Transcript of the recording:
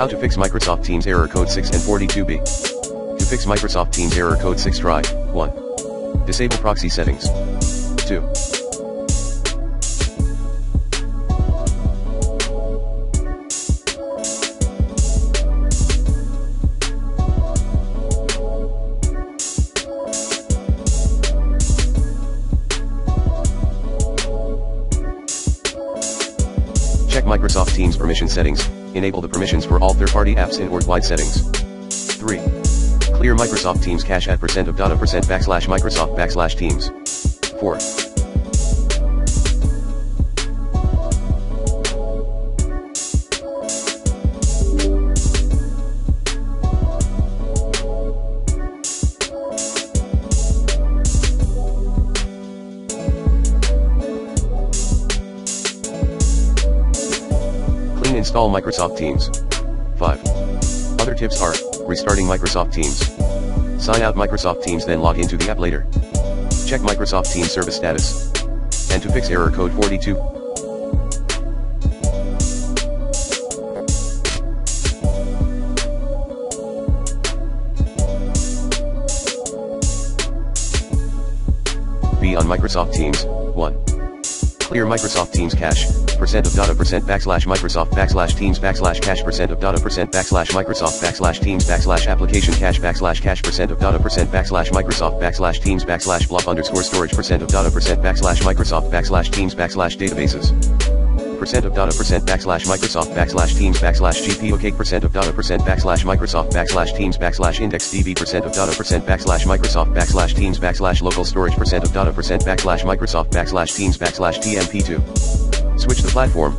How to fix Microsoft Teams error code 6 and 42B. To fix Microsoft Teams error code 6 try, 1. Disable proxy settings. 2. Check Microsoft Teams permission settings, enable the permissions for all third-party apps in org-wide settings. 3. Clear Microsoft Teams cache at percent AppData percent backslash Microsoft backslash Teams. 4. Clean install Microsoft Teams. 5. Other tips are, restarting Microsoft Teams. Sign out Microsoft Teams then log into the app later. Check Microsoft Teams service status. And to fix error code 42. Be on Microsoft Teams, 1. Clear Microsoft Teams cache, percent AppData percent backslash Microsoft backslash Teams backslash cache percent AppData percent backslash Microsoft backslash Teams backslash application cache backslash cache percent AppData percent backslash Microsoft backslash Teams backslash blob underscore storage percent AppData percent backslash Microsoft backslash Teams backslash databases. Percent AppData percent backslash Microsoft backslash Teams backslash GPO cake percent AppData percent backslash Microsoft backslash Teams backslash IndexedDB percent AppData percent backslash Microsoft backslash Teams backslash local storage percent AppData percent backslash Microsoft backslash Teams backslash TMP2. Switch the platform,